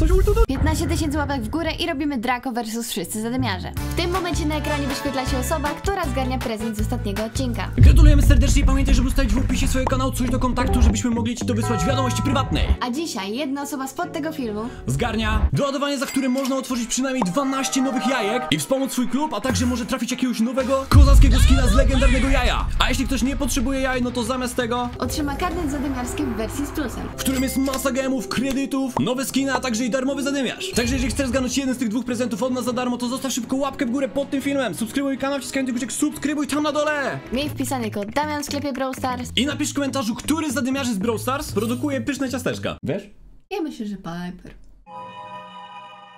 Coś ultu do... 15 tysięcy łapek w górę i robimy Draco versus wszyscy zadymiarze. W tym momencie na ekranie wyświetla się osoba, która zgarnia prezent z ostatniego odcinka. Gratulujemy serdecznie i pamiętaj, żeby ustawić w opisie swojego kanału coś do kontaktu, żebyśmy mogli ci to wysłać wiadomości prywatnej. A dzisiaj jedna osoba spod tego filmu Zgarnia doładowanie, za które można otworzyć przynajmniej 12 nowych jajek i wspomóc swój klub, a także może trafić jakiegoś nowego kozackiego skina z legendarnego jaja. A jeśli ktoś nie potrzebuje jaj, no to zamiast tego otrzyma karnet zadymiarski w wersji z plusem. w którym jest masa gemów, kredytów, nowe skiny, a także i darmowy zadymiarz. Także jeżeli chcesz zgarnąć jeden z tych dwóch prezentów od nas za darmo, to zostaw szybko łapkę w górę pod tym filmem, subskrybuj kanał, wciskając guziczek subskrybuj tam na dole. Miej wpisany kod Damian w sklepie Brawl Stars. I napisz w komentarzu, który z zadymiarzy z Brawl Stars produkuje pyszne ciasteczka. Wiesz? Ja myślę, że Piper.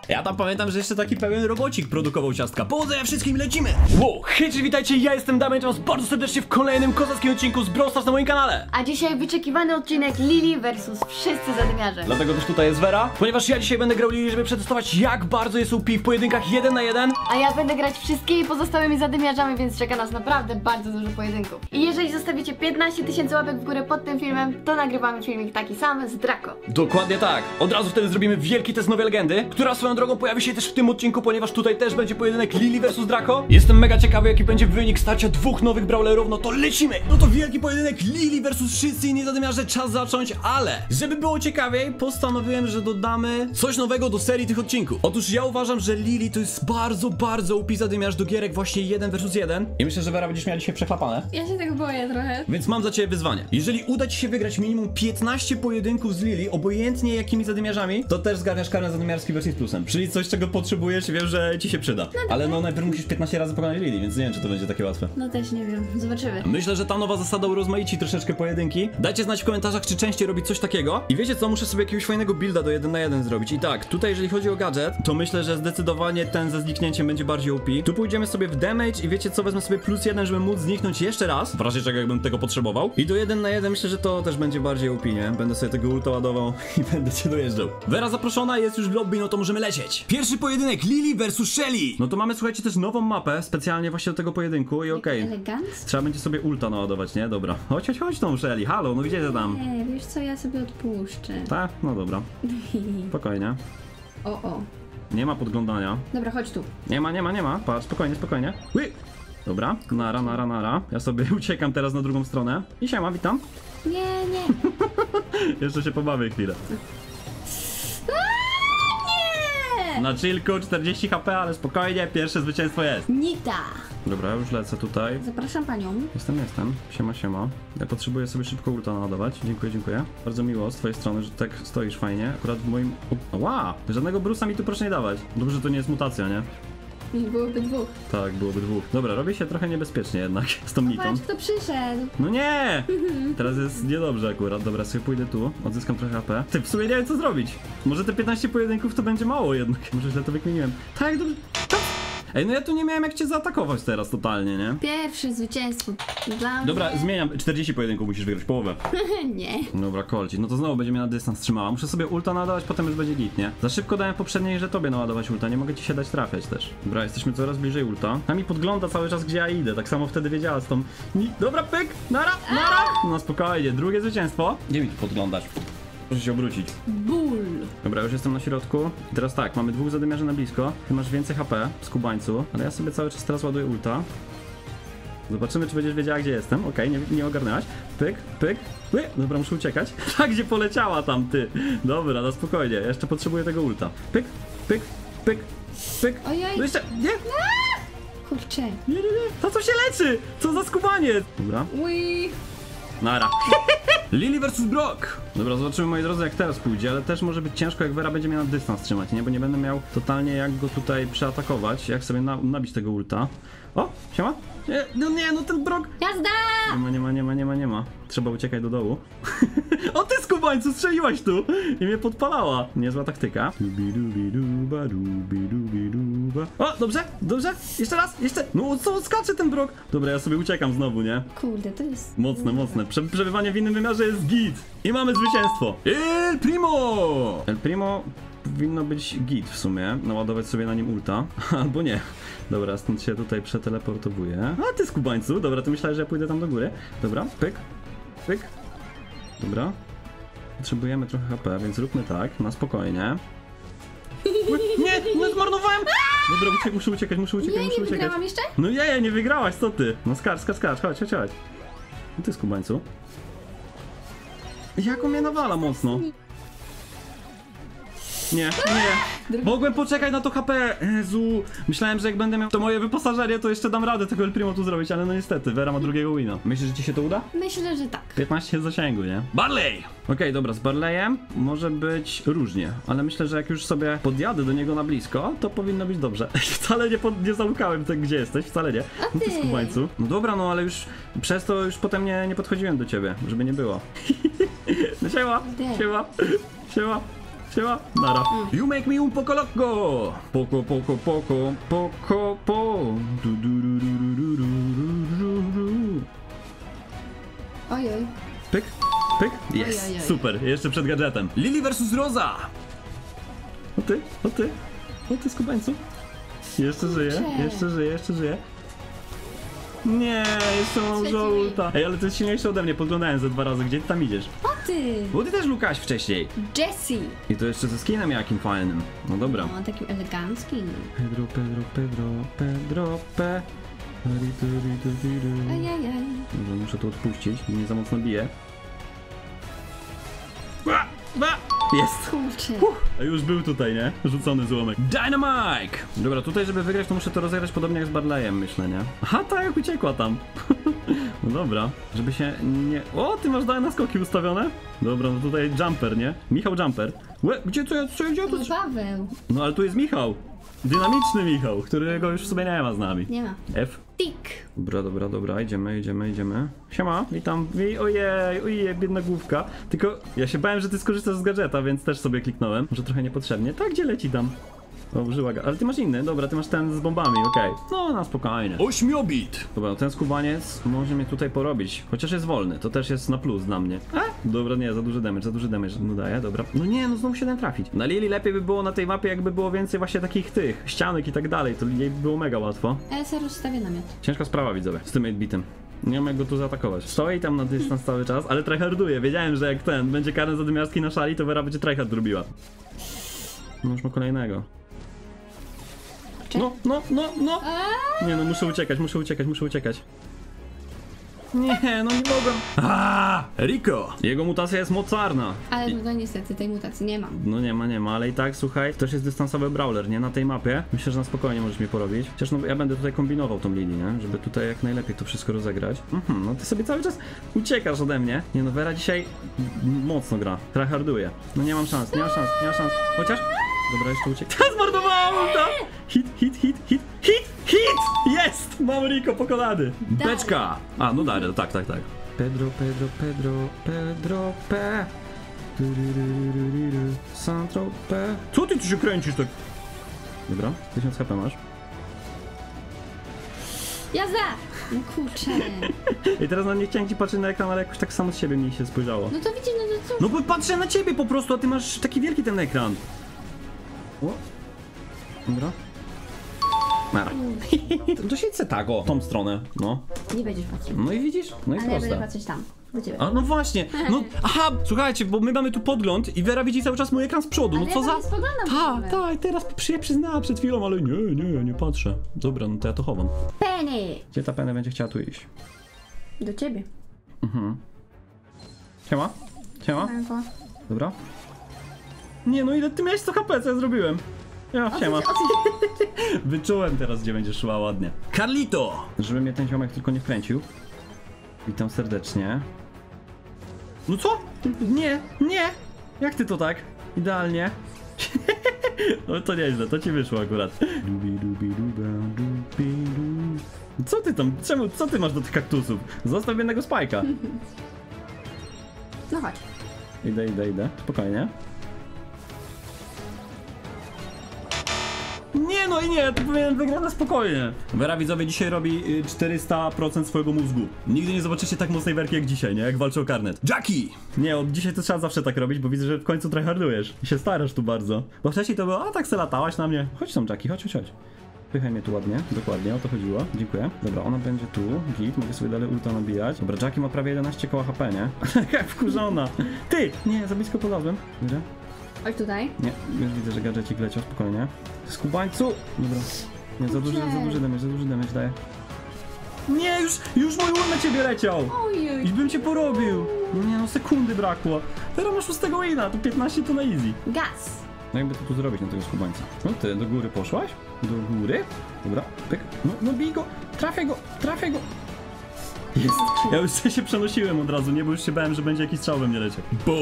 Ja tam pamiętam, że jeszcze taki pełen robocik produkował ciastka. Powodzenia wszystkim, lecimy! Wow, hej, witajcie, ja jestem Damian, witam was bardzo serdecznie w kolejnym kozackim odcinku z Brawl Stars na moim kanale. A dzisiaj wyczekiwany odcinek Lili versus wszyscy zadymiarze. Dlatego też tutaj jest Vera, ponieważ ja dzisiaj będę grał Lili, żeby przetestować jak bardzo jest OP w pojedynkach 1 na 1. A ja będę grać wszystkimi pozostałymi zadymiarzami, więc czeka nas naprawdę bardzo dużo pojedynków. I jeżeli zostawicie 15 tysięcy łapek w górę pod tym filmem, to nagrywamy filmik taki sam z Draco. Dokładnie tak. Od razu wtedy zrobimy wielki test nowej legendy, która swoją drogą pojawi się też w tym odcinku, ponieważ tutaj też będzie pojedynek Lili vs Draco. Jestem mega ciekawy, jaki będzie wynik starcia dwóch nowych brawlerów, no to lecimy! No to wielki pojedynek Lili vs wszyscy inni zadymiarze, czas zacząć, ale żeby było ciekawiej, postanowiłem, że dodamy coś nowego do serii tych odcinków. Otóż ja uważam, że Lili to jest bardzo, bardzo upi zadymiarz do gierek właśnie 1 vs 1 i myślę, że Vera będziesz miała dzisiaj przechlapane. Ja się tego boję trochę. Więc mam dla ciebie wyzwanie. Jeżeli uda ci się wygrać minimum 15 pojedynków z Lili, obojętnie jakimi zadymiarzami, to też zgarniasz karnet zadymiarski wersji z plusem. Czyli coś, czego potrzebujesz wiem, że ci się przyda. Ale no najpierw musisz 15 razy pokonać Lili, więc nie wiem, czy to będzie takie łatwe. No też nie wiem, zobaczymy. Myślę, że ta nowa zasada urozmaici troszeczkę pojedynki. Dajcie znać w komentarzach, czy częściej robić coś takiego. I wiecie co, muszę sobie jakiegoś fajnego builda do 1 na 1 zrobić. I tak, tutaj jeżeli chodzi o gadżet, to myślę, że zdecydowanie ten ze zniknięciem będzie bardziej OP. Tu pójdziemy sobie w damage i wiecie co, wezmę sobie plus 1, żeby móc zniknąć jeszcze raz, w razie czego jakbym tego potrzebował. I do 1 na 1 myślę, że to też będzie bardziej OP, nie? Będę sobie tego ulta ładował i będę cię dojeżdżał. Vera zaproszona, jest już w lobby, no to możemy lecieć. Pierwszy pojedynek, Lili versus Shelly. No to mamy, słuchajcie, też nową mapę, specjalnie właśnie do tego pojedynku i okej. Trzeba będzie sobie ulta naładować, nie? Dobra. Chodź, chodź, chodź tą Shelly, halo, no widzicie tam. Nie, wiesz co, ja sobie odpuszczę. Tak? No dobra. Spokojnie. O, o. Nie ma podglądania. Dobra, chodź tu. Nie ma, nie ma, nie ma. Patrz, spokojnie, spokojnie. Ły! Dobra, nara, nara, nara. Ja sobie uciekam teraz na drugą stronę. I siema, witam. Nie, nie. Jeszcze się pobawię chwilę. Na chillku 40 HP, ale spokojnie, pierwsze zwycięstwo jest. Nita! Dobra, już lecę tutaj. Zapraszam panią. Jestem, jestem. Siema, siema. Ja potrzebuję sobie szybko ulta naładować. Dziękuję, dziękuję. Bardzo miło z twojej strony, że tak stoisz fajnie. Akurat w moim... Ła! Żadnego brusa mi tu proszę nie dawać. Dobrze, że to nie jest mutacja, nie? Byłoby dwóch. Tak, byłoby dwóch. Dobra, robi się trochę niebezpiecznie jednak z tą mitą. Patrz, kto przyszedł. No nie! Teraz jest niedobrze akurat. Dobra, sobie pójdę tu, odzyskam trochę HP. Ty, w sumie nie wiem co zrobić. Może te 15 pojedynków to będzie mało jednak. Może źle to wykminiłem. Tak, dobrze. Tak. Ej, no ja tu nie miałem jak cię zaatakować teraz totalnie, nie? Pierwsze zwycięstwo dla Dobra, mnie. zmieniam. 40 pojedynków musisz wygrać, połowę. nie. Dobra, kolci. No to znowu będzie mnie na dystans trzymała. Muszę sobie ulta nadawać, potem już będzie git, nie? Za szybko dałem poprzedniej, że tobie naładować ulta. Nie mogę ci się dać trafiać też. Dobra, jesteśmy coraz bliżej ulta. A mi podgląda cały czas, gdzie ja idę. Tak samo wtedy wiedziała z tą... Ni- Dobra, pyk! Nara! Nara! No spokojnie, drugie zwycięstwo. Gdzie mi tu podglądasz? Proszę się obrócić. Ból. Dobra, już jestem na środku. I teraz tak, mamy dwóch zadymiarzy na blisko. Ty masz więcej HP, skubańcu, ale ja sobie cały czas teraz ładuję ulta. Zobaczymy, czy będziesz wiedziała, gdzie jestem. Okej, nie, nie ogarnęłaś. Pyk, pyk. Ły, dobra, muszę uciekać. Tak, gdzie poleciała tam, ty. Dobra, na spokojnie. Ja jeszcze potrzebuję tego ulta. Pyk, pyk, pyk, pyk. Ojej. No jeszcze, nie, Kurczę. nie, nie, nie. To co się leczy? Co za skubaniec? Dobra, Ui. Nara. Lily vs Brock. Dobra, zobaczymy moi drodzy jak teraz pójdzie, ale też może być ciężko jak Vera będzie mnie na dystans trzymać, nie? Bo nie będę miał totalnie jak go tutaj przeatakować, jak sobie na, nabić tego ulta. O, siema. Nie, no nie, no ten Brock. Jazda! Nie ma, nie ma, nie ma, nie ma, nie ma. Trzeba uciekać do dołu. o ty skubańcu, strzeliłaś tu i mnie podpalała. Niezła taktyka. O, dobrze, dobrze. Jeszcze raz, jeszcze. No co, skacze ten Brock. Dobra, ja sobie uciekam znowu, nie? Kurde, to jest... Mocne, mocne. Prze przebywanie w innym wymiarze jest git. I mamy zwycięstwo. El Primo! El Primo powinno być git w sumie. Naładować sobie na nim ulta. Albo nie. Dobra, stąd się tutaj przeteleportowuję. A ty skubańcu. Dobra, ty myślałeś, że ja pójdę tam do góry. Dobra, pyk, pyk. Dobra. Potrzebujemy trochę HP, więc zróbmy tak, na spokojnie. Nie, nie zmarnowałem! Dobra, uciek, muszę uciekać, muszę uciekać, muszę nie uciekać. wygrałam jeszcze? No ja, ja, nie wygrałaś, co ty? No skacz, skacz, skacz, chodź, chodź, chodź. No ty skubańcu. Jak on mnie nawala mocno? Nie, nie. Mogłem poczekać na to HP. Jezu. Myślałem, że jak będę miał to moje wyposażenie, to jeszcze dam radę tego El Primo tu zrobić, ale no niestety, Vera ma drugiego wina. Myślisz, że ci się to uda? Myślę, że tak. 15 zasięgu, nie? Barley! Okej, dobra, z Barleyem może być różnie, ale myślę, że jak już sobie podjadę do niego na blisko, to powinno być dobrze. Wcale nie, pod, nie zamkałem gdzie jesteś, wcale nie. No ty ty? skubańcu. No dobra, no ale już przez to już potem nie, nie podchodziłem do ciebie, żeby nie było. no siema, siema, siema. Siema, nara. You make me un poco loco! Poco, poco, poco, poco, po. Du, du, du, du, du, du, du, du. Ojej. Pyk, pyk, jest, super, jeszcze przed gadżetem. Lily versus Roza! O ty, o ty, o ty skubańcu. Jeszcze żyje, jeszcze żyje, jeszcze żyje. Nie, jeszcze mam Trzeci żołta. Ej, ale to jest silniejsze ode mnie, podglądałem ze dwa razy, gdzie ty tam idziesz? O ty! Bo ty też lukaś wcześniej. Jessie! I to jeszcze ze skinem jakim fajnym. No dobra. No, takim eleganckim. Pedro, Pedro, Pedro, Pedro, P. Ri, tu, ri, tu, ri, ru. Ajajaj. Dobra, muszę to odpuścić, mnie za mocno bije. Ba, ba. Jest! Kurczę. A już był tutaj, nie? Rzucony złomek. Dynamite! Dobra, tutaj żeby wygrać, to muszę to rozegrać podobnie jak z Barleyem, myślę, nie? Aha, tak jak uciekła tam. no dobra, żeby się nie... O, ty masz na skoki ustawione? Dobra, no tutaj jumper, nie? Michał jumper. Łe, gdzie co ja, co ja, gdzie. To Paweł. No ale tu jest Michał. Dynamiczny Michał, którego już w sobie nie ma z nami. Nie ma. F. Tik. Dobra, dobra, dobra, idziemy, idziemy, idziemy. Siema, witam. Wi- Ojej, ojej, biedna główka. Tylko ja się bałem, że ty skorzystasz z gadżeta, więc też sobie kliknąłem. Może trochę niepotrzebnie. Tak, gdzie leci tam? O, użyła Ale ty masz inny, dobra, ty masz ten z bombami, okej. No, na spokojnie. Ośmiobit! Dobra, ten skubaniec może mnie tutaj porobić. Chociaż jest wolny, to też jest na plus dla mnie. A? Dobra, nie, za duży damage, za duży damage mu daje, dobra. No nie, no znowu się ten trafić. Na Lili lepiej by było na tej mapie, jakby było więcej właśnie takich tych, ścianek i tak dalej, to jej by było mega łatwo. Ja sobie rozstawię namiot. Ciężka sprawa, widzowie, z tym 8-bitem. Nie wiem jak go tu zaatakować. Stoi tam na dystans cały czas, ale tryharduje. Wiedziałem, że jak ten będzie karny zadymiarski na szali, to Vera będzie tryhard robiła. No już ma kolejnego. No, no, no, no! Nie no, muszę uciekać, muszę uciekać, muszę uciekać. Nie, no nie mogłem. A, Rico! Jego mutacja jest mocarna. Ale I- no niestety tej mutacji nie mam. No nie ma, nie ma, ale i tak, słuchaj, to też jest dystansowy brawler, nie? Na tej mapie. Myślę, że na spokojnie możesz mnie porobić. Chociaż no, ja będę tutaj kombinował tą linię, nie? Żeby tutaj jak najlepiej to wszystko rozegrać. Mhm, no ty sobie cały czas uciekasz ode mnie. Nie no, Vera dzisiaj mocno gra. Tryharduje. No nie mam szans, nie mam szans, nie mam szans. Chociaż... Dobra, jeszcze uciek. Zmarnowałem to! Hit, hit, hit, hit, hit, hit! Jest! Mam Rico pokonany. Beczka! A, no dalej, tak, tak, tak. Pedro, Pedro, Pedro, Pedro, P. Santro P. Co ty tu się kręcisz tak? Dobra, 1000 HP masz. Jazda! No kurczę. I teraz na nie chciałem ci patrzeć na ekran, ale jakoś tak samo z siebie mi się spojrzało. No to widzisz, no to co? No bo patrzę na ciebie po prostu, a ty masz taki wielki ten ekran. O. Dobra. Nara. To siedź se tak, o, tą stronę, no. Nie będziesz patrzył. No i widzisz? No i Ale ja będę proste. patrzeć tam. Do ciebie. A no właśnie, no aha, słuchajcie, bo my mamy tu podgląd i Vera widzi cały czas mój ekran z przodu, no Ale co ja za... tam nie spoglądam w Tak, ogóle. tak, teraz przy, przyznała przed chwilą, ale nie, nie, nie patrzę. Dobra, no to ja to chowam. Penny! Gdzie ta pena będzie chciała tu iść? Do ciebie. Siema? Siema? Albo... Dobra. Nie no, ile ty miałeś 100 HP, co ja zrobiłem? Ja, siema. Co Wyczułem teraz, gdzie będzie szła ładnie. Carlito! Żeby mnie ten ziomek tylko nie wkręcił. Witam serdecznie. No co? Nie, nie! Jak ty to tak? Idealnie. No to nieźle, to ci wyszło akurat. Co ty tam, czemu, co ty masz do tych kaktusów? Zostaw jednego spajka. No chodź. Idę, idę, idę. Spokojnie. Nie no i nie, to powinien wygrać na spokojnie. Wera widzowie dzisiaj robi y, 400% swojego mózgu. Nigdy nie zobaczycie tak mocnej werki jak dzisiaj, nie? Jak walczy o karnet. Jackie! Nie, od dzisiaj to trzeba zawsze tak robić, bo widzę, że w końcu tryhardujesz. I się starasz tu bardzo. Bo wcześniej to było, a tak se latałaś na mnie. Chodź tam, Jackie, chodź, chodź, chodź. Pychaj mnie tu ładnie, dokładnie, o to chodziło. Dziękuję. Dobra, ona będzie tu, git, mogę sobie dalej ulta nabijać. Dobra, Jackie ma prawie 11 koła HP, nie? Jak wkurzona. Ty! Nie, za blisko podałbym. Dobra. Chodź tutaj. Nie, już widzę, że gadżecik leciał, spokojnie. Skubańcu! Dobra. Nie, za duży, za duży damage, za duży damage daje. Nie, już, już mój ul na ciebie leciał! Ojej. Już bym cię porobił! Nie no, sekundy brakło. Teraz masz 6 wina, to 15 to na easy. Gaz. No jakby to tu zrobić na tego skubańca? No ty, do góry poszłaś? Do góry? Dobra, pyk. No, no bij go! Trafię go! Trafię go! Jest! Ja już się przenosiłem od razu, nie? Bo już się bałem, że będzie jakiś strzał we mnie leciał. Bo.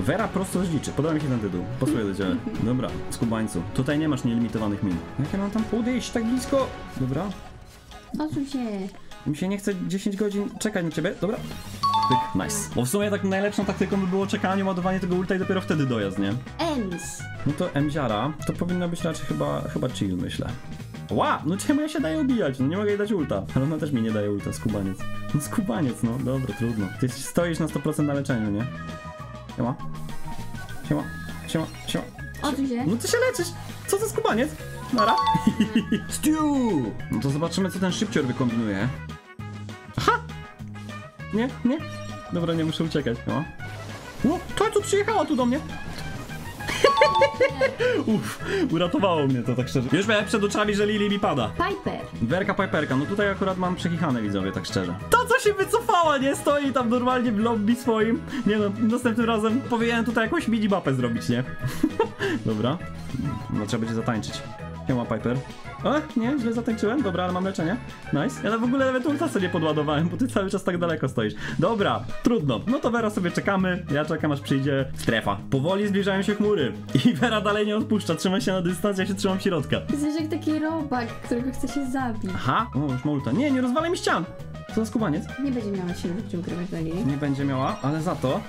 Vera prosto z liczy. Podoba mi się ten tytuł. Pasuje do ciebie. Dobra, skubańcu. Tutaj nie masz nielimitowanych min. Jak ja mam tam podejść tak blisko? Dobra. Odsuń się. Mi się nie chce 10 godzin czekać na ciebie. Dobra. Pyk, nice. Bo w sumie tak najlepszą taktyką by było czekanie, ładowanie tego ulta i dopiero wtedy dojazd, nie? Ems. No to Mziara, to powinno być raczej chyba, chyba chill, myślę. Ła, no czemu ja się daję obijać? No nie mogę jej dać ulta. Ale ona też mi nie daje ulta, skubaniec. No skubaniec, no dobra, trudno. Ty stoisz na 100% na leczeniu, nie? Siema. Siema. Siema. Siema. Się. No ty się leczysz! Co za skubaniec? Nara. Stew. No to zobaczymy, co ten szybcior wykombinuje. Aha! Nie, nie. Dobra, nie muszę uciekać. No. O, to co przyjechała tu do mnie? Uff, uratowało mnie to tak szczerze. Już miałem przed oczami, że Lili mi pada. Piper. Werka Piperka, no tutaj akurat mam przekichane widzowie, tak szczerze. To co się wycofała, nie? Stoi tam normalnie w lobby swoim. Nie no, następnym razem powinienem tutaj jakąś mini mapę zrobić, nie? Dobra. No trzeba będzie zatańczyć. Siema Piper. O, nie, źle zatańczyłem. Dobra, ale mam leczenie. Nice. Ja w ogóle nawet ulta sobie podładowałem, bo ty cały czas tak daleko stoisz. Dobra, trudno. No to Vera sobie czekamy. Ja czekam aż przyjdzie strefa. Powoli zbliżają się chmury. I Vera dalej nie odpuszcza. Trzyma się na dystans, ja się trzymam środka. Jesteś jak taki robak, którego chce się zabić. Aha, o, już ma ulta. Nie, nie rozwalaj mi ścian. Co za skubaniec? Nie będzie miała się w czym na linii. Nie będzie miała, ale za to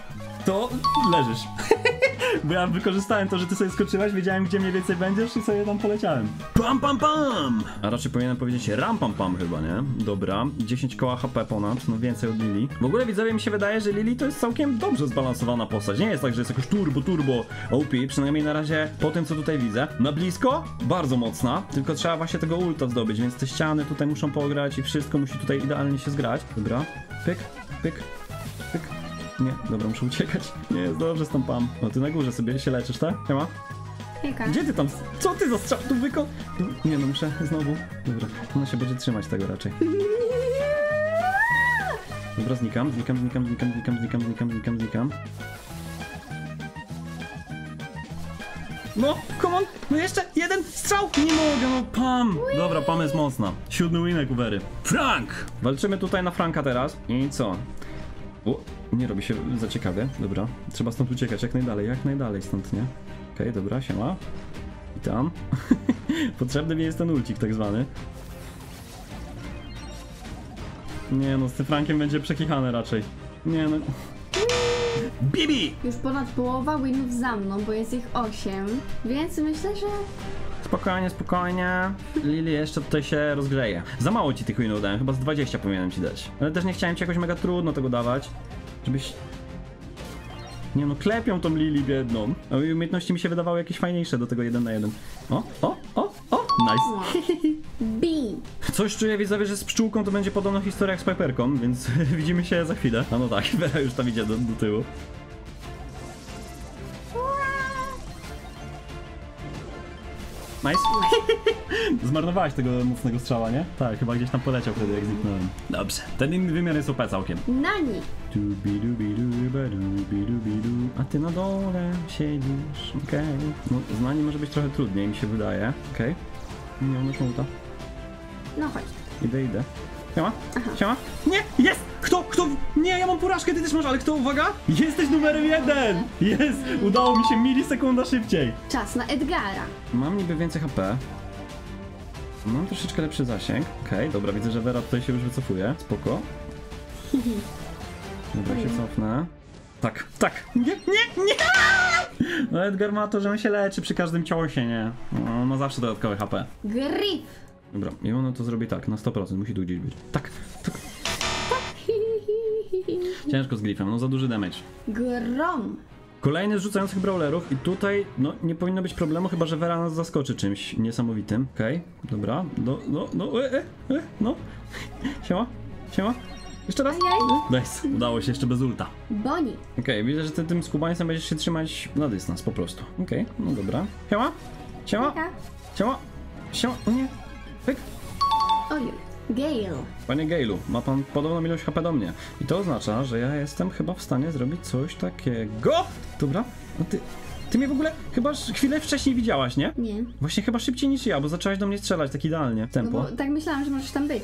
to leżysz. Bo ja wykorzystałem to, że ty sobie skoczyłaś, wiedziałem gdzie mniej więcej będziesz i sobie tam poleciałem. Pam, pam, pam. A raczej powinienem powiedzieć ram pam pam chyba, nie? Dobra, 10 koła HP ponad, no więcej od Lili. W ogóle widzowie mi się wydaje, że Lili to jest całkiem dobrze zbalansowana postać. Nie jest tak, że jest jakoś turbo, turbo OP, przynajmniej na razie po tym co tutaj widzę. Na blisko bardzo mocna, tylko trzeba właśnie tego ulta zdobyć, więc te ściany tutaj muszą pograć i wszystko musi tutaj idealnie się zgrać. Dobra, pyk, pyk. Nie, dobra, muszę uciekać. Nie jest dobrze stąd pam. No ty na górze sobie się leczysz, tak? Siema. Hejka. Gdzie ty tam? Co ty za strzał tu wyko... Tu- Nie no, muszę znowu. Dobra, ona się będzie trzymać tego raczej. Dobra, znikam, znikam, znikam, znikam, znikam, znikam, znikam, znikam, znikam. No, come on, no jeszcze jeden strzał! Nie mogę, no Pam! Dobra, Pam jest mocna. Siódmy winek u Wery. Frank. Walczymy tutaj na Franka teraz. I co? O, nie robi się za ciekawie. Dobra, trzeba stąd uciekać jak najdalej, jak najdalej stąd, nie? Okej, dobra, siema. Witam. Potrzebny mi jest ten ulcik tak zwany. Nie no, z tym Frankiem będzie przekichane raczej. Nie no, Bibi. Już ponad połowa winów za mną, bo jest ich 8, więc myślę, że spokojnie, spokojnie. Lili jeszcze tutaj się rozgrzeje. Za mało ci tych winów dałem, chyba z 20 powinienem ci dać. Ale też nie chciałem ci jakoś mega trudno tego dawać, żebyś... Nie no, klepią tą Lili biedną. A umiejętności mi się wydawały jakieś fajniejsze do tego 1 na 1. O, o, o, o, nice. B. Coś czuję widzowie, że z pszczółką to będzie podobna historia jak z Piperką, więc widzimy się za chwilę. A no tak, Vera już tam idzie do, do tyłu. Nice. Zmarnowałaś tego mocnego strzała, nie? Tak, chyba gdzieś tam poleciał wtedy, jak zniknąłem. Dobrze, ten inny wymiar jest OP całkiem. Nani. A ty na dole siedzisz, okej. No, z nami może być trochę trudniej, mi się wydaje. Okej. Nie, ona żółta. No chodź. Idę, idę. Siema? Siema? Nie! Jest! Kto? Kto? Nie, ja mam porażkę, ty też masz, ale kto? Uwaga! Jesteś numerem jeden! Jest! Udało mi się milisekunda szybciej. Czas na Edgara. Mam niby więcej HP. Mam troszeczkę lepszy zasięg. Okej, dobra, widzę, że Vera tutaj się już wycofuje. Spoko. Dobra, się cofnę. Tak, tak. Nie, nie, nie! No Edgar ma to, że on się leczy przy każdym ciosie, nie? No, on ma zawsze dodatkowe HP. Griff. Dobra, i ono to zrobi tak, na 100%, musi tu gdzieś być. Tak, tak. Ciężko z Griffem, no za duży damage. Grom. Kolejny z rzucających brawlerów i tutaj, no, nie powinno być problemu, chyba że Vera nas zaskoczy czymś niesamowitym. Okej, dobra, no, no, no, e, e, e, no. Siema, siema. Jeszcze raz. Nice, udało się jeszcze bez ulta. Boni. Okej, widzę, że ty tym skubańcem będziesz się trzymać na dystans po prostu. Okej, no dobra. Siema? Siema? Siema? Siema? O nie. Pyk. Ojej. Gale. Panie Gailu, ma pan podobną ilość HP do mnie. I to oznacza, że ja jestem chyba w stanie zrobić coś takiego. Dobra, no ty... Ty mnie w ogóle chyba chwilę wcześniej widziałaś, nie? Nie. Właśnie chyba szybciej niż ja, bo zaczęłaś do mnie strzelać tak idealnie. No Tempo. bo tak myślałam, że możesz tam być.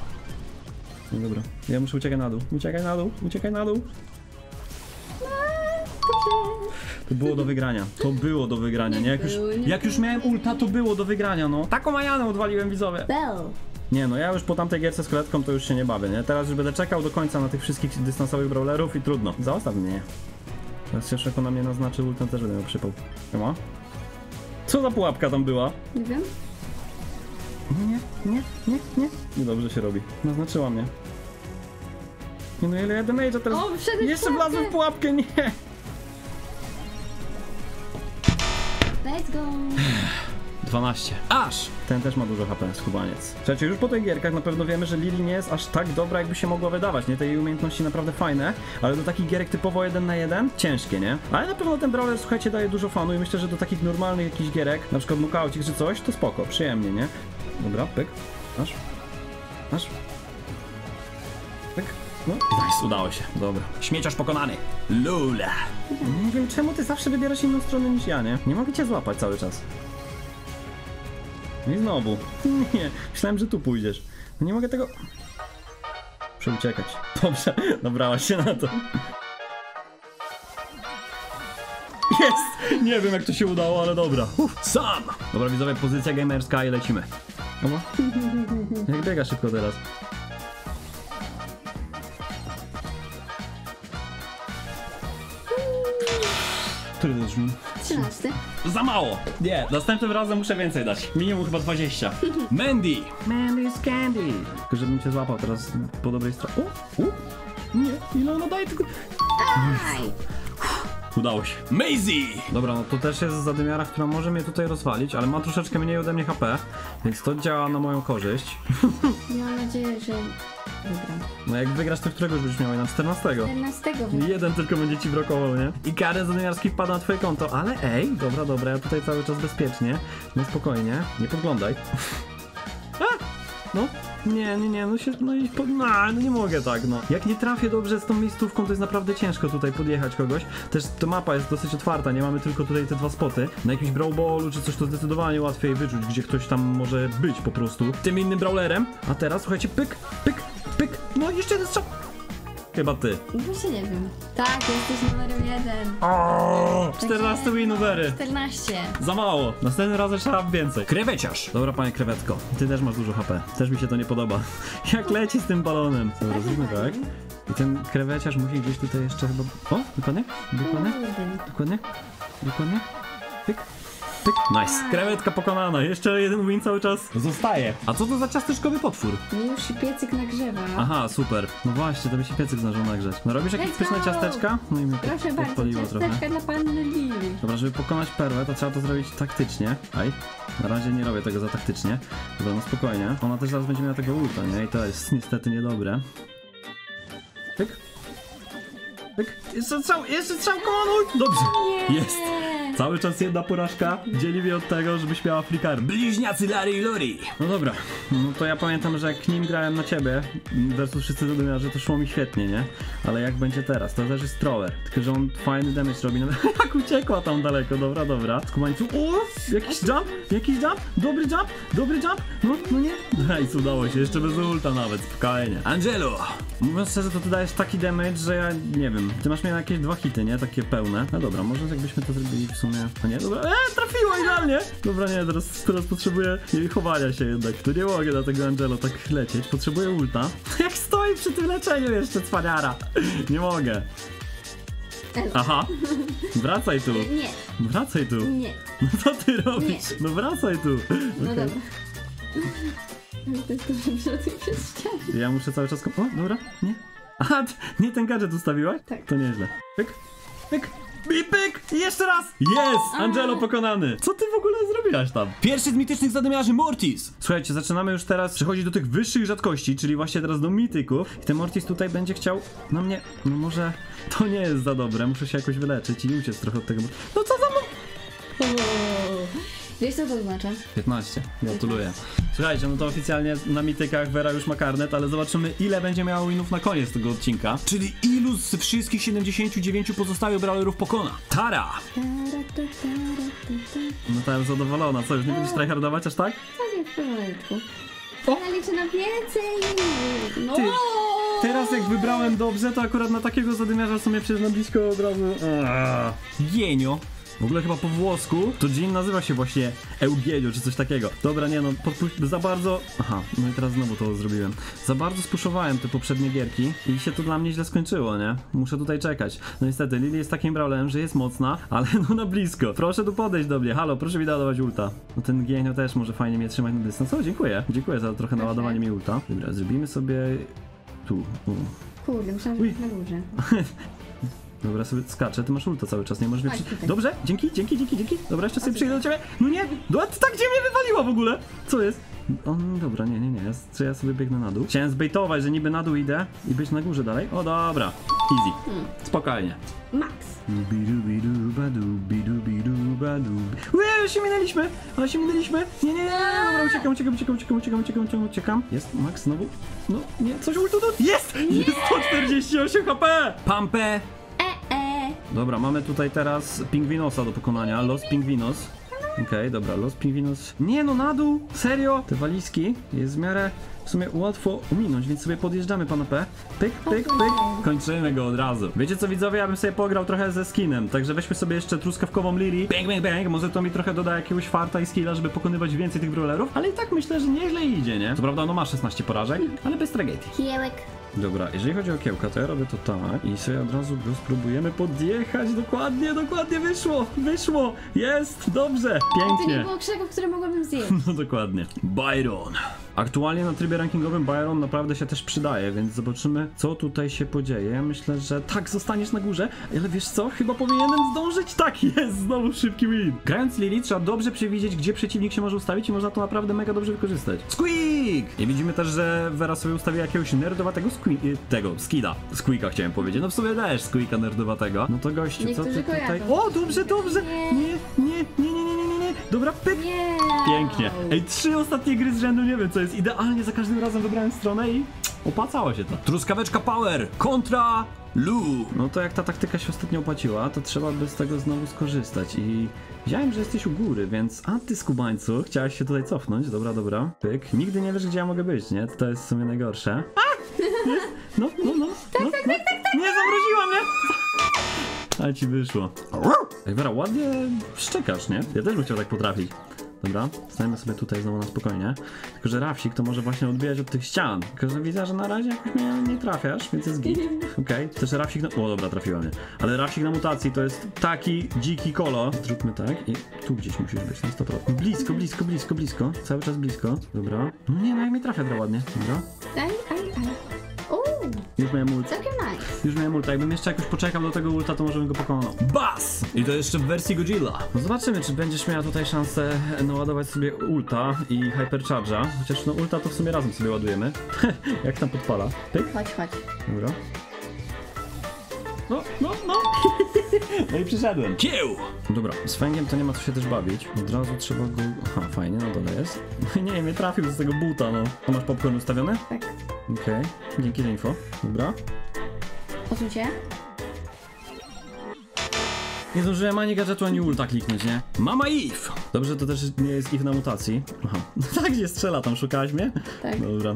No dobra, ja muszę uciekać na dół. Uciekaj na dół, uciekaj na dół. To było do wygrania. To było do wygrania, nie? Jak już, jak już miałem ulta, to było do wygrania, no. Taką majanę odwaliłem widzowie. Bell. Nie no, ja już po tamtej gierce z koletką to już się nie bawię, nie? Teraz już będę czekał do końca na tych wszystkich dystansowych brawlerów i trudno. Zostaw mnie. Teraz się ona mnie naznaczy, ultem też będę miał przypał. Siema. Co za pułapka tam była? Nie wiem. Nie, nie, nie, nie. Niedobrze się robi. Naznaczyła mnie. Nie no, ile ja damage'a teraz... O, Jeszcze pułapkę. wlazłem w pułapkę, nie! Let's go. 12. Aż! Ten też ma dużo HP, skubaniec. Słuchajcie, już po tych gierkach na pewno wiemy, że Lili nie jest aż tak dobra, jakby się mogła wydawać, nie? Te jej umiejętności naprawdę fajne, ale do takich gierek typowo 1 na 1 ciężkie, nie? Ale na pewno ten brawler, słuchajcie, daje dużo fanu i myślę, że do takich normalnych jakichś gierek, na przykład Nukaucik czy coś, to spoko, przyjemnie, nie? Dobra, pyk. Masz. Masz. No, nice, udało się, dobra. Śmieciarz pokonany. Lula. Nie wiem, czemu ty zawsze wybierasz inną stronę niż ja, nie? Nie mogę cię złapać cały czas. No i znowu. Nie, myślałem, że tu pójdziesz. No nie mogę tego... Muszę uciekać. Dobrze, nabrałaś się na to. Jest! Nie wiem jak to się udało, ale dobra. Uf, sam! Dobra widzowie, pozycja gamerska i lecimy. Dobra. Jak biega szybko teraz. Który to drzwi? 13. Za mało! Nie, następnym razem muszę więcej dać. Minimum chyba 20. Mandy! Mandy's Candy! Tylko żebym cię złapał teraz po dobrej stronie. O! U! Nie, ile ona daje tylko... Aj. Udało się. Maisie! Dobra, no to też jest zadymiara, która może mnie tutaj rozwalić, ale ma troszeczkę mniej ode mnie HP, więc to działa na moją korzyść. Mam nadzieję, że wygram. No jak wygrasz, to którego już będziesz miał? Na 14. 14 wygram. Jeden tylko będzie ci brakował, nie? I karen zadymiarski wpada na twoje konto, ale ej, dobra, dobra, ja tutaj cały czas bezpiecznie, no spokojnie, nie podglądaj. A! No, nie, nie, nie, no się, no i no, no nie mogę tak, no. Jak nie trafię dobrze z tą miejscówką, to jest naprawdę ciężko tutaj podjechać kogoś. Też ta mapa jest dosyć otwarta, nie mamy tylko tutaj te dwa spoty. Na jakimś brawlballu czy coś to zdecydowanie łatwiej wyczuć, gdzie ktoś tam może być po prostu. Tym innym brawlerem. A teraz, słuchajcie, pyk, pyk, pyk, no jeszcze jeden strzał. Chyba ty. Właśnie nie wiem. Tak, jesteś numerem jeden. O, 14 winumery. 14. Za mało. Następnym razem trzeba więcej. Kreweciarz. Dobra, panie krewetko. Ty też masz dużo HP. Też mi się to nie podoba. Jak leci z tym balonem. Dobra, zróbmy tak. I ten kreweciarz musi gdzieś tutaj jeszcze chyba... O, dokładnie? Dokładnie? Dokładnie? Dokładnie? Pyk. Pyk. Nice. Krewetka pokonana. Jeszcze jeden win cały czas zostaje. A co to za ciasteczkowy potwór? Już się piecyk nagrzewa. Aha, super. No właśnie, to by się piecyk zdążył nagrzeć. No robisz jakieś Let's pyszne go. ciasteczka? No i mnie Proszę pod- bardzo, podpaliło trochę. ciasteczka dla panny Lili. Dobra, żeby pokonać perłę, to trzeba to zrobić taktycznie. Aj, na razie nie robię tego za taktycznie. Dobra, no spokojnie. Ona też zaraz będzie miała tego ulta, nie? I to jest niestety niedobre. Pyk. Pyk. Jeszcze strzał, jeszcze strzał, komanuj! Dobrze, jest. Cały czas jedna porażka dzieli mnie od tego, żebyś miała flickar. Bliźniacy Larry i Lori. No dobra, no to ja pamiętam, że jak nim grałem na ciebie versus wszyscy zadymiarze, to szło mi świetnie, nie? Ale jak będzie teraz? To też jest troller, tylko że on fajny damage robi, no jak uciekła tam daleko, dobra, dobra. Skumańcu, o, jakiś jump, jakiś jump, dobry jump, dobry jump, no, no nie. Nice, udało się, jeszcze bez ulta nawet, spokojnie. Angelo. Mówiąc szczerze, to ty dajesz taki damage, że ja nie wiem, ty masz mnie na jakieś dwa hity, nie? Takie pełne. No dobra, może jakbyśmy to zrobili w sumie... A nie, dobra, eee, trafiło idealnie! Dobra, nie, teraz, teraz potrzebuję chowania się jednak. To nie mogę na tego Angelo tak lecieć. Potrzebuję ulta. Jak stoi przy tym leczeniu jeszcze, cwaniara. Nie mogę. Aha. Wracaj tu. Nie, Wracaj tu. nie. No co ty robisz? No wracaj tu. No Okej. dobra. To jest. Ja muszę cały czas... ko- O, dobra, nie. Aha, nie ten gadżet ustawiłaś? Tak. To nieźle. Pyk, pyk. I pyk! I jeszcze raz! Jest! Angelo pokonany! Co ty w ogóle zrobiłaś tam? Pierwszy z mitycznych zadymiarzy Mortis. Słuchajcie, zaczynamy już teraz przechodzić do tych wyższych rzadkości, czyli właśnie teraz do mityków. I ten Mortis tutaj będzie chciał na mnie... No może... To nie jest za dobre, muszę się jakoś wyleczyć i uciec trochę od tego. No co za? Wiesz co to oznacza? 15. Gratuluję. Słuchajcie, no to oficjalnie na mitykach Vera już ma karnet, ale zobaczymy ile będzie miała winów na koniec tego odcinka. Czyli ilu z wszystkich 79 pozostałych brawlerów pokona? Tara. No to jest zadowolona, co już nie będziesz tryhardować aż tak? Tak jest w porządku. O! Ja liczę na więcej! No! Ty, Teraz jak wybrałem dobrze, to akurat na takiego zadymiarza w sumie przecież na blisko od razu... Aaa. Gienio. W ogóle chyba po włosku to Jean nazywa się właśnie Eugenio czy coś takiego. Dobra, nie no, za bardzo... Aha, no i teraz znowu to zrobiłem. Za bardzo spuszowałem te poprzednie gierki i się to dla mnie źle skończyło, nie? Muszę tutaj czekać. No niestety, Lily jest takim brawlerem, że jest mocna, ale no na blisko. Proszę tu podejść do mnie, halo, proszę mi naładować ulta. No ten Genio też może fajnie mnie trzymać na dystans. O, dziękuję. Dziękuję za trochę naładowanie mi ulta. Dobra, zrobimy sobie... Tu, u. Kurde, myślałam, że Uj. na górze. Dobra, sobie skaczę, ty masz ulta cały czas, nie możesz mnie przy... Dobrze, dzięki, dzięki, dzięki, dzięki. Dobra, jeszcze sobie przyjdę do ciebie. No nie, no tak gdzie mnie wywaliła w ogóle? Co jest? O, no dobra, nie, nie, nie, ja, czy ja sobie biegnę na dół? Chciałem zbejtować, że niby na dół idę i być na górze dalej. O, dobra, easy, Hmm. spokojnie. Max! Ue, się minęliśmy, ale się minęliśmy. Nie, nie, nie, dobra, uciekam, uciekam, uciekam, uciekam, uciekam, uciekam, uciekam, uciekam. Jest, Max znowu. No, nie, coś ultu, jest! Jest 148 HP! Pampę. Dobra, mamy tutaj teraz Pingwinosa do pokonania. Los Pingwinos. Okej, dobra, Los Pingwinos. Nie no, na dół! Serio? Te walizki jest w miarę w sumie łatwo ominąć, więc sobie podjeżdżamy pana P. Pyk, pyk, pyk. Kończymy go od razu. Wiecie co widzowie, ja bym sobie pograł trochę ze skinem, także weźmy sobie jeszcze truskawkową Lili. Bang, bang, bang. Może to mi trochę doda jakiegoś farta i skilla, żeby pokonywać więcej tych brawlerów, ale i tak myślę, że nieźle idzie, nie? Co prawda, no ma 16 porażek, ale bez tragedii. Kiełek. Dobra, jeżeli chodzi o kiełka, to ja robię to tak i sobie od razu go spróbujemy podjechać. Dokładnie, dokładnie wyszło, wyszło, jest, dobrze, To nie pięknie. było krzaków, które mogłabym zjeść. No dokładnie. Byron. Aktualnie na trybie rankingowym Byron naprawdę się też przydaje, więc zobaczymy, co tutaj się podzieje. Ja myślę, że tak, zostaniesz na górze, ale wiesz co, chyba powinienem zdążyć. Tak, jest, znowu szybki win. Grając Lili trzeba dobrze przewidzieć, gdzie przeciwnik się może ustawić i można to naprawdę mega dobrze wykorzystać. Squeak. I widzimy też, że Vera sobie ustawiła jakiegoś nerdowatego sque- tego, skida. Squeaka chciałem powiedzieć. No w sumie też squeaka nerdowatego. No to gościu, co ty Niektórzy tutaj... kojarzą. O, dobrze, dobrze! Nie, Nie. nie, nie, nie, nie, nie, nie. Dobra, pyk! Nie! Pięknie. Ej, trzy ostatnie gry z rzędu, nie wiem co jest. Idealnie za każdym razem wybrałem stronę i opłacało się to. Truskaweczka Power kontra Lu. No to jak ta taktyka się ostatnio opłaciła, to trzeba by z tego znowu skorzystać i widziałem, że jesteś u góry, więc a ty skubańcu, chciałeś się tutaj cofnąć, dobra, dobra, pyk, nigdy nie wiesz gdzie ja mogę być, nie? To jest w sumie najgorsze. A! No, no, no, tak, no, tak, no. tak, tak, Nie, zamroziła mnie! Ale ci wyszło. Ej, Wera, ładnie szczekasz, nie? Ja też bym chciał tak potrafić. Dobra, stajemy sobie tutaj znowu na spokojnie. Tylko, że Rafsik to może właśnie odbijać od tych ścian. Tylko, że widzę, że na razie jakoś mnie nie trafiasz, więc jest git. Okej, też Rafsik na... O, dobra, trafiła mnie. Ale Rafsik na mutacji to jest taki dziki kolo. Zróbmy tak i tu gdzieś musisz być na 100%. Blisko, blisko, blisko, blisko. Cały czas blisko. Dobra. No nie, no jak mnie trafia ładnie. Dobra. Aj, aj, aj. Uuu, Już miałem ult. całkiem nice. Już miałem ulta. Jakbym jeszcze jakoś poczekał do tego ulta, to może bym go pokonał. Bas. I to jeszcze w wersji Godzilla. No zobaczymy, czy będziesz miała tutaj szansę naładować sobie ulta i hypercharge'a. Chociaż no ulta to w sumie razem sobie ładujemy. Jak tam podpala. Pyk. Chodź, chodź. Dobra. No, no, no. No i przyszedłem. Kieł. Dobra, z fęgiem to nie ma co się też bawić. Od razu trzeba go... Aha, fajnie, no dole jest. nie, mnie trafił z tego buta, no. A masz popcorn ustawiony? Tak. Okej, dzięki za info. Dobra. Odsuń się. Nie zdążyłem ani gadżetu, ani ulta kliknąć, nie? Mama Eve. Dobrze, to też nie jest ich na mutacji. Aha. tak, gdzie strzela, tam szukałeś mnie? Tak. Dobra.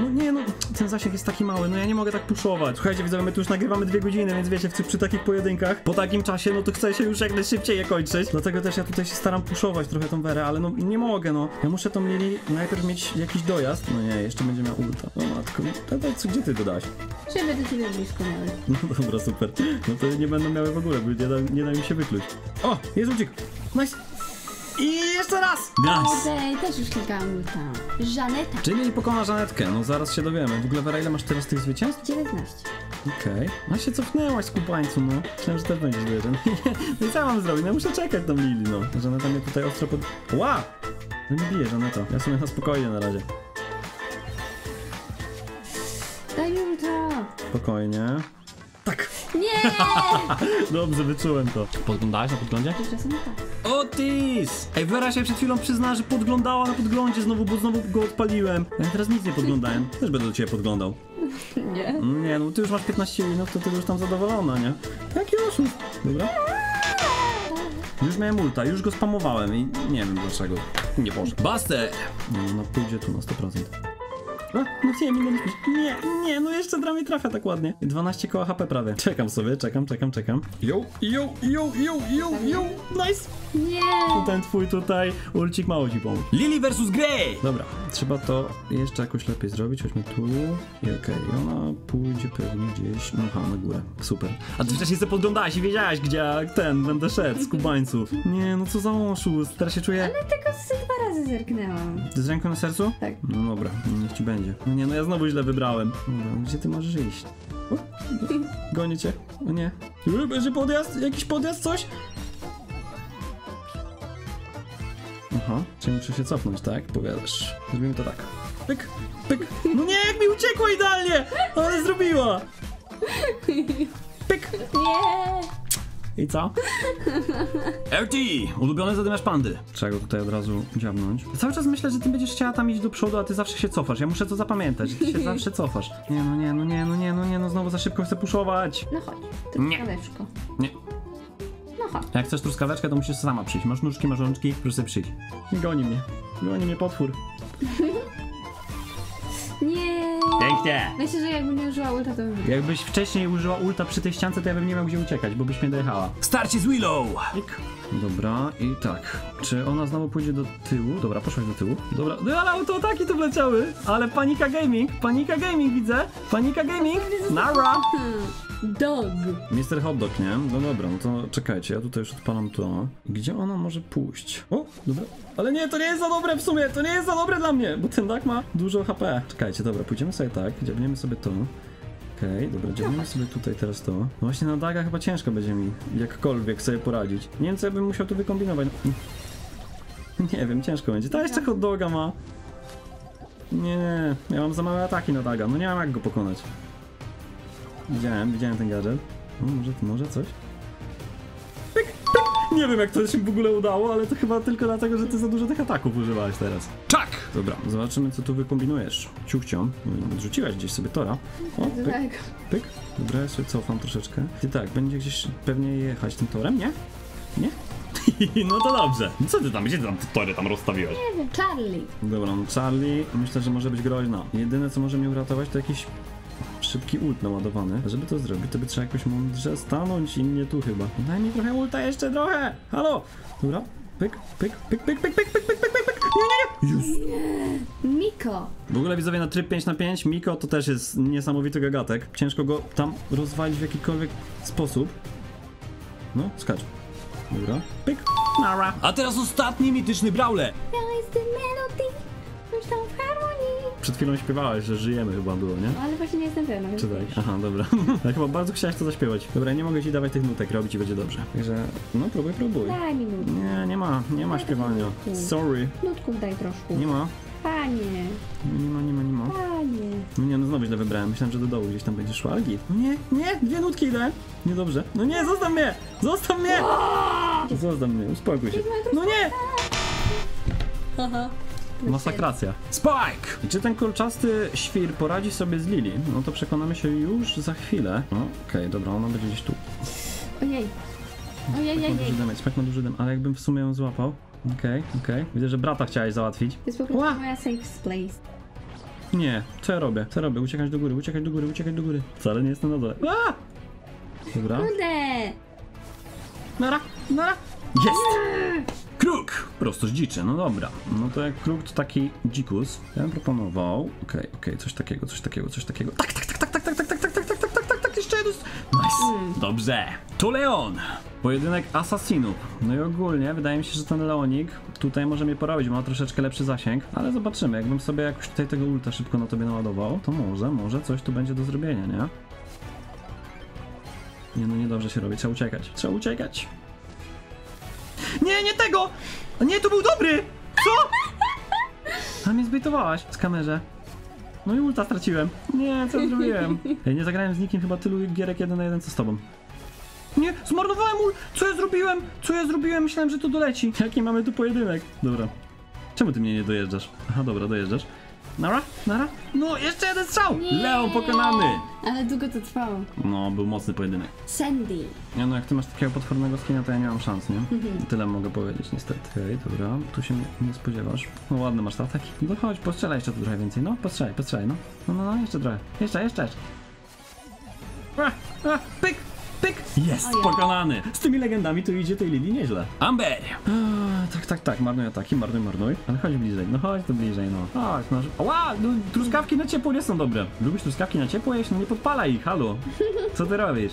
No nie no, ten zasięg jest taki mały, no ja nie mogę tak puszować. Słuchajcie widzowie, my tu już nagrywamy dwie godziny, więc wiecie, w, przy takich pojedynkach, po takim czasie, no to chcę się już jak najszybciej je kończyć. Dlatego też ja tutaj się staram puszować trochę tą werę, ale no nie mogę, no. Ja muszę tą Lili najpierw mieć jakiś dojazd. No nie, jeszcze będzie miał ulta. O matko, to, to, co, gdzie ty to dałaś? Żeby do ciebie blisko miały. No dobra, super. No to nie będą miały w ogóle, bo nie da, nie da mi się wykluć. O, jest uciek. Nice. I jeszcze raz! Nice! Ej, też już klikałam ulta. Żaneta. Czyli pokona Żanetkę, no zaraz się dowiemy. W ogóle Wera, ile masz teraz tych zwycięstw? 19. Okej. No się cofnęłaś z kubańcu, no. Myślałem, że też będziesz wyjeżdżał. No i co ja mam zrobić? No muszę czekać tam Lili, no. Żaneta mnie tutaj ostro pod... Ła! No nie bije Żaneta. Ja sobie na spokojnie na razie. Daj mi ulta. Spokojnie. Tak! Nie! Dobrze, wyczułem to. Podglądałeś na podglądzie? Czasem tak. Otis! Ej, Wera się przed chwilą przyznała, że podglądała na podglądzie znowu, bo znowu go odpaliłem. Ja teraz nic nie podglądałem. Też będę do ciebie podglądał. Nie. Nie, no ty już masz 15 minut, to ty już tam zadowolona, nie? Jaki oszust. Dobra. Już miałem ulta, już go spamowałem i nie wiem dlaczego. Nie może. Buster! No, no pójdzie tu na 100%. A, no nie, minęliśmy. Nie, nie, no jeszcze drama trafia tak ładnie. 12 koła HP prawie. Czekam sobie, czekam, czekam, czekam. Yo, yo, yo, yo, yo, yo, nice! Nie! Ten twój tutaj ulcik mało ci pomógł. Lily versus Grey! Dobra, trzeba to jeszcze jakoś lepiej zrobić. Chodźmy tu. I okej, ona pójdzie pewnie gdzieś. No, ha, na górę. Super. A ty wcześniej sobie podglądałaś i wiedziałaś, gdzie ten będę szedł z kubańców. Nie, no co za oszust. Teraz się czuję. Ale tylko z dwa razy zerknęłam. Ty z ręką na sercu? Tak. No dobra, niech ci będzie. No nie, no ja znowu źle wybrałem. Dobra, gdzie ty możesz iść? O, gonię cię. O nie. Y, Będzie podjazd? Jakiś podjazd? Coś? Aha, czyli muszę się cofnąć, tak? Powiadasz. Zrobimy to tak. Pyk, pyk. No nie, jak mi uciekła idealnie! Ale zrobiła! Pyk. Nie! I co? RT! Ulubiony zadymiarz pandy. Trzeba go tutaj od razu dziabnąć. Cały czas myślę, że ty będziesz chciała tam iść do przodu, a ty zawsze się cofasz. Ja muszę to zapamiętać, że ty się zawsze cofasz. Nie, no nie, no nie, no nie, no nie, no znowu za szybko chcę puszować. No chodź. Nie. Truskaweczko. Nie. No chodź. Jak chcesz truskaweczkę, to musisz sama przyjść. Masz nóżki, masz rączki, proszę sobie przyjść. Goni mnie. Goni mnie potwór. Nie! Pięknie! Myślę, że jakbym nie użyła ulta, to bym wygrał. Jakbyś wcześniej użyła ulta przy tej ściance, to ja bym nie miał gdzie uciekać, bo byś mnie dojechała. Starcie z Willow! Klik. Dobra, i tak. Czy ona znowu pójdzie do tyłu? Dobra, poszłaś do tyłu. Dobra, no ale autoataki tu wleciały. Ale panika gaming, panika gaming widzę. Panika gaming. Nara. Dog! Mr. Hotdog, nie? No dobra, no to czekajcie, ja tutaj już odpalam to. Gdzie ona może pójść? O, dobra. Ale nie, to nie jest za dobre w sumie, to nie jest za dobre dla mnie, bo ten Dak ma dużo HP. Czekajcie, dobra, pójdziemy sobie tak, dziabniemy sobie to. Okej, dobra, dziabniemy sobie tutaj teraz to. No właśnie na Daga chyba ciężko będzie mi jakkolwiek sobie poradzić. Nie wiem, co ja bym musiał tu wykombinować. Nie wiem, ciężko będzie. Ta jeszcze hot doga ma. Nie, nie, ja mam za małe ataki na Daga, no nie mam jak go pokonać. Widziałem, widziałem ten gadżet. O, może, może coś? Nie wiem jak to się w ogóle udało, ale to chyba tylko dlatego, że ty za dużo tych ataków używałeś teraz. Czak! Dobra, zobaczymy co tu wykombinujesz. Ciuchcią. Odrzuciłaś gdzieś sobie tora. O, pyk, Tak. pyk. Dobra, ja się cofam troszeczkę. I tak, będzie gdzieś pewnie jechać tym torem, nie? Nie? no to dobrze. Co ty tam, gdzie ty tam te tory tam rozstawiłeś? Nie wiem, Charlie. Dobra, no Charlie myślę, że może być groźna. Jedyne co może mnie uratować to jakiś szybki ult naładowany. A żeby to zrobić, to by trzeba jakoś mądrze stanąć i nie tu chyba. Daj mi trochę ulta, jeszcze trochę! Halo! Dobra, pyk, pyk, pyk, pyk, pyk, pyk, pyk, pyk, pyk, pyk. Nie, nie, nie! Miko. W ogóle widzowie na tryb 5 na 5 Miko to też jest niesamowity gagatek. Ciężko go tam rozwalić w jakikolwiek sposób. No, skacz. Dobra, pyk, nara. A teraz ostatni mityczny brawler. Ja jestem Melody. Już tam. Przed chwilą śpiewałeś, że żyjemy chyba było, nie? No ale właśnie nie jestem pewna. Czy tak? Aha, dobra. Chyba bardzo chciałeś to zaśpiewać. Dobra, nie mogę ci dawać tych nutek, robić i będzie dobrze. Także, no próbuj, próbuj. Daj mi nutkę. Nie, nie ma, nie ma śpiewania. Sorry, Nutków daj troszkę. nie ma. Panie, Nie ma, nie ma, nie ma. panie. No nie, no znowu źle wybrałem. Myślałem, że do dołu gdzieś tam będzie szła, ale git. No nie, nie, dwie nutki idę. Niedobrze. No nie, zostaw mnie! Zostaw mnie! Zostaw mnie, uspokój się. No nie! Masakracja. Spike! I czy ten kolczasty świr poradzi sobie z Lili? No to przekonamy się już za chwilę. No, okej, dobra, ona będzie gdzieś tu. Ojej. Ojej, Ma ojej, duży ojej. damage, spek ma duży damage, ale jakbym w sumie ją złapał. Okej, okej. Widzę, że brata chciałeś załatwić. To jest po prostu moja safe place. Nie, co ja robię? Co ja robię? Uciekać do góry, uciekać do góry, uciekać do góry. Wcale nie jestem na dole. A! Dobra. Kurde! Nara, nara. Jest! Kruk! Prosto z dziczy, no dobra. No to jak kruk to taki dzikus. Ja bym proponował. Okej, okej, coś takiego, coś takiego, coś takiego. Tak, tak, tak, tak, tak, tak, tak, tak, tak, tak, tak, tak, tak, tak, tak, jeszcze jeden. Nice. Dobrze. To Leon. Pojedynek asasinów. No i ogólnie wydaje mi się, że ten Leonik tutaj może mnie porobić, bo ma troszeczkę lepszy zasięg, ale zobaczymy. Jakbym sobie jakoś tutaj tego ulta szybko na tobie naładował, to może, może coś tu będzie do zrobienia, nie? Nie no, niedobrze się robi, trzeba uciekać. Trzeba uciekać. Nie, nie tego! Nie, to był dobry! Co? A mnie zbejtowałaś z kamerze. No i ulta straciłem. Nie, co zrobiłem? Ja nie zagrałem z nikim chyba tylu gierek jeden na jeden co z tobą. Nie, zmarnowałem ul! Co ja zrobiłem? Co ja zrobiłem? Myślałem, że to doleci. Jaki mamy tu pojedynek? Dobra. Czemu ty mnie nie dojeżdżasz? Aha, dobra, dojeżdżasz. Nara? Nara? No, jeszcze jeden strzał! Nie. Leon pokonany! Ale długo to trwało. No, był mocny pojedynek. Sandy. Nie no, jak ty masz takiego potwornego skina, to ja nie mam szans, nie? Tyle mogę powiedzieć, niestety. Okej, dobra, tu się nie, spodziewasz. No ładny masz te ataki. No chodź, postrzelaj jeszcze tu trochę więcej, no, postrzelaj, postrzelaj, no. No, no, no, jeszcze trochę. Jeszcze, jeszcze, jeszcze. A, a, pyk, pyk! Jest, Ojej. pokonany! Z tymi legendami tu idzie tej Lili nieźle. Amber! A, tak, tak, tak, marnuj ataki, marnuj, marnuj. Ale chodź bliżej, no chodź tu bliżej, no. Chodź, no. Ła, no, truskawki na ciepło nie są dobre. Lubisz truskawki na ciepło jeść? No nie podpalaj ich, halo. Co ty robisz?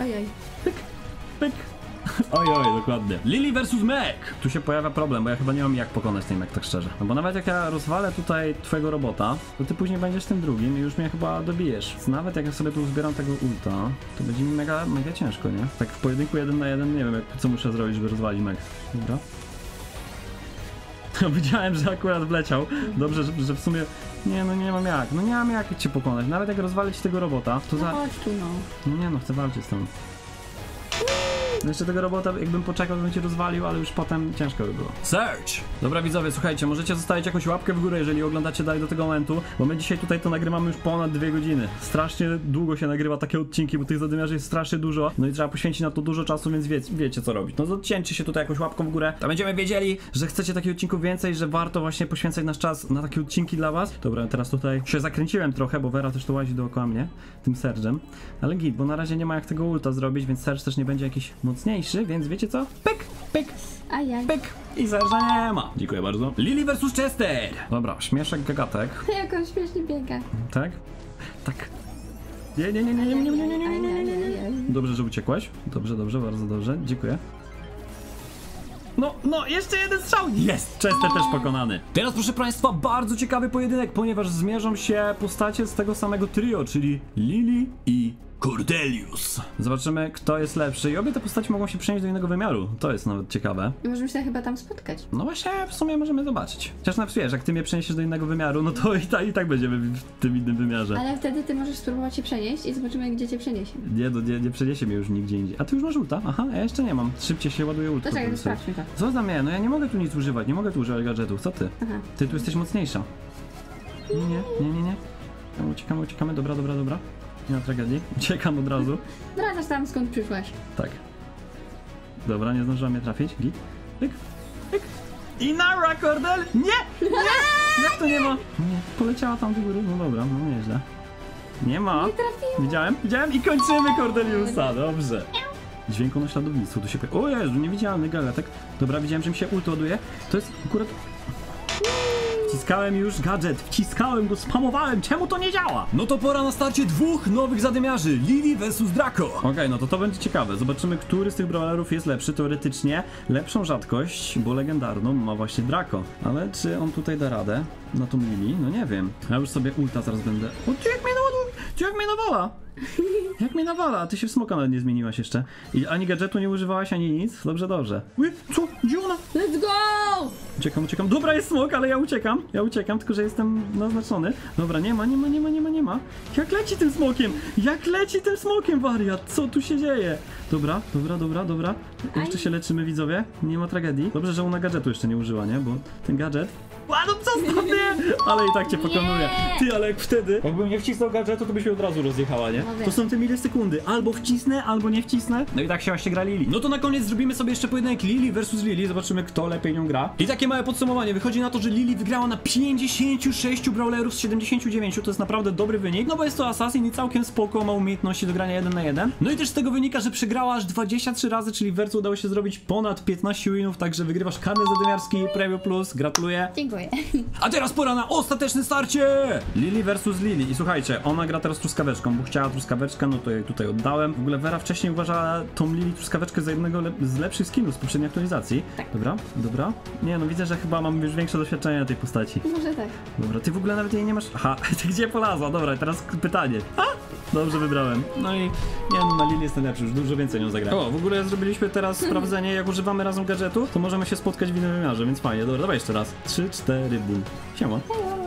Ojej. Pyk, pyk. Oj, oj, dokładnie. Lily versus Meg! Tu się pojawia problem, bo ja chyba nie mam jak pokonać tej Meg, tak szczerze. No bo nawet jak ja rozwalę tutaj twojego robota, to ty później będziesz tym drugim i już mnie chyba dobijesz. Więc nawet jak ja sobie tu zbieram tego ulta, to będzie mi mega, mega ciężko, nie? Tak w pojedynku jeden na jeden nie wiem, jak, co muszę zrobić, żeby rozwalić Meg. Dobra. Widziałem, że akurat wleciał. Dobrze, że, że w sumie... Nie, no nie mam jak. No nie mam jak cię pokonać. Nawet jak rozwalić tego robota, to No za... chodź tu no. No nie no, chcę walczyć z tym. No Jeszcze tego robota, jakbym poczekał, bym cię rozwalił, ale już potem ciężko by było. Search! Dobra widzowie, słuchajcie, możecie zostawić jakąś łapkę w górę, jeżeli oglądacie dalej do tego momentu, bo my dzisiaj tutaj to nagrywamy już ponad dwie godziny. Strasznie długo się nagrywa takie odcinki, bo tych zadymiarzy jest strasznie dużo, no i trzeba poświęcić na to dużo czasu, więc wie, wiecie co robić. No to cięcie się tutaj jakąś łapką w górę, to będziemy wiedzieli, że chcecie takich odcinków więcej, że warto właśnie poświęcać nasz czas na takie odcinki dla was. Dobra, teraz tutaj się zakręciłem trochę, bo Vera też tu łazi dookoła mnie, tym Serge'em, ale git, bo na razie nie ma jak tego ulta zrobić, więc Serge też nie będzie jakiś mocniejszy, więc wiecie co? Pyk, pyk, Ajaj. pyk i Serge'a nie ma. Dziękuję bardzo. Lily versus Chester! Dobra, śmieszek gagatek, Jak on śmiesznie biega. tak? Tak. Nie, nie, nie, nie, nie, nie, nie, nie, nie, nie, nie, nie. Dobrze, że uciekłaś. Dobrze, dobrze, bardzo dobrze. Dziękuję. No, no, jeszcze jeden strzał! Jest! Chester też pokonany. Teraz, proszę Państwa, bardzo ciekawy pojedynek, ponieważ zmierzą się postacie z tego samego trio, czyli Lily i Cordelius. Zobaczymy, kto jest lepszy i obie te postacie mogą się przenieść do innego wymiaru. To jest nawet ciekawe. I możemy się chyba tam spotkać. No właśnie, w sumie możemy zobaczyć. Chociaż na wiesz, jak ty mnie przeniesiesz do innego wymiaru, no to i, ta, i tak będziemy w tym innym wymiarze. Ale wtedy ty możesz spróbować się przenieść i zobaczymy, gdzie cię przeniesie. Nie, no, nie, nie przeniesie mnie już nigdzie indziej. A ty już masz ulta? Aha, ja jeszcze nie mam. Szybciej się ładuje ulta. To czekaj, sprawdźmy to. Co za mnie? No ja nie mogę tu nic używać, nie mogę tu używać gadżetów. Co ty? Aha. Ty tu jesteś mocniejsza. Nie, nie, nie, nie, nie. Uciekamy, uciekamy, dobra, dobra, dobra. Nie ma tragedii. Uciekam od razu. Wracasz tam, skąd przyszłaś. Tak. Dobra, nie zdążyła mnie trafić. Git. Pyk, pyk. I Nara, Kordel! Nie! Nie! Jak to nie ma? Nie, poleciała tam do góry. No dobra, no nieźle. Nie ma. Nie trafiłam. Widziałem, widziałem i kończymy Cordeliusa, dobrze. Dźwięku na śladownictwu, tu się. O Jezu, niewidzialny gagatek. Dobra, widziałem, że mi się ult ładuje. To jest akurat... Wciskałem już gadżet, wciskałem go, spamowałem, czemu to nie działa? No to pora na starcie dwóch nowych zadymiarzy, Lily versus Draco. Okej, no to to będzie ciekawe, zobaczymy, który z tych brawlerów jest lepszy, teoretycznie lepszą rzadkość, bo legendarną ma właśnie Draco. Ale czy on tutaj da radę na tą Lily? No nie wiem. Ja już sobie ulta zaraz będę... O, ty jak mnie naładuje, ty jak mnie nawala! Jak mnie nawala, a ty się w smoka nawet nie zmieniłaś jeszcze. I ani gadżetu nie używałaś, ani nic. Dobrze, dobrze. Ły, co? Gdzie ona? Let's go! Uciekam, uciekam. Dobra, jest smok, ale ja uciekam. Ja uciekam, tylko że jestem naznaczony. Dobra, nie ma, nie ma, nie ma, nie ma, nie ma. Jak leci tym smokiem? Jak leci tym smokiem, wariat? Co tu się dzieje? Dobra, dobra, dobra, dobra. Jeszcze się leczymy, widzowie. Nie ma tragedii. Dobrze, że ona gadżetu jeszcze nie użyła, nie? Bo ten gadżet... A no co mnie! Ale i tak cię pokonuje. Ty, ale jak wtedy... Jakbym nie wcisnął gadżetu, to by się od razu rozjechała, nie? No wiem. To są te milisekundy. Albo wcisnę, albo nie wcisnę. No i tak się właśnie gra Lili. No to na koniec zrobimy sobie jeszcze pojedynek Lili versus Lili. Zobaczymy, kto lepiej nią gra. I takie małe podsumowanie. Wychodzi na to, że Lili wygrała na 56 brawlerów z 79. To jest naprawdę dobry wynik. No bo jest to assassin i całkiem spoko, ma umiejętności do grania 1 na 1. No i też z tego wynika, że przegrała aż 23 razy, czyli w wercu udało się zrobić ponad 15 winów, także wygrywasz karnet zadymiarski Premium Plus. Gratuluję. Dziękuję. A teraz pora na ostateczne starcie! Lili versus Lili. I słuchajcie, ona gra teraz truskaweczką, bo chciała truskaweczkę, no to jej tutaj oddałem. W ogóle Vera wcześniej uważała tą Lili truskaweczkę za jednego lep- z lepszych skinów z poprzedniej aktualizacji. Tak. Dobra, dobra. Nie no, widzę, że chyba mam już większe doświadczenie na tej postaci. Może tak. Dobra, ty w ogóle nawet jej nie masz. Aha, ty gdzie polazła? Dobra, i teraz pytanie. A? Dobrze wybrałem. No i nie no, na Lili jest najlepszy, już dużo więcej nią zagrałem. O, w ogóle zrobiliśmy teraz sprawdzenie, jak używamy razem gadżetu, to możemy się spotkać w innym wymiarze, więc fajnie. Dobra, dawaj jeszcze raz. Trzy, cztery, ból. Siema.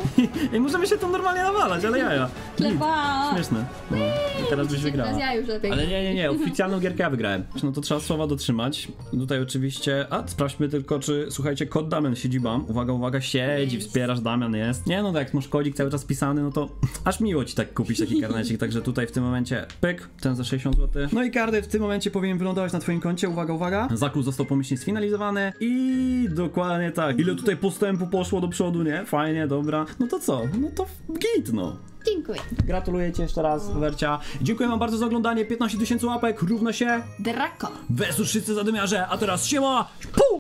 I możemy się tam normalnie nawalać, ale jaja. Chleba! Śmieszne. No. I teraz byś wygrała. Teraz ja już lepiej. Ale nie, nie, nie, oficjalną gierkę ja wygrałem. No to trzeba słowa dotrzymać. Tutaj oczywiście. A, sprawdźmy tylko, czy słuchajcie, kod Damian siedzi bam. Uwaga, uwaga, siedzi, wspierasz, Damian jest. Nie no, tak jak masz kodzik cały czas pisany, no to aż miło ci tak kupić taki karnecik. Także tutaj w tym momencie pyk, ten za 60 zł. No i karty w tym momencie powinien wylądować na twoim koncie. Uwaga, uwaga. Zakup został pomyślnie sfinalizowany i dokładnie tak. Ile tutaj postępu poszło do przodu, nie? Fajnie, dobra. No to co? No to git, no. Dziękuję. Gratuluję ci jeszcze raz, Wercia. Dziękuję wam bardzo za oglądanie. 15 tysięcy łapek równa się Drako. Wesu wszyscy zadymiarze, a teraz siema! Pum!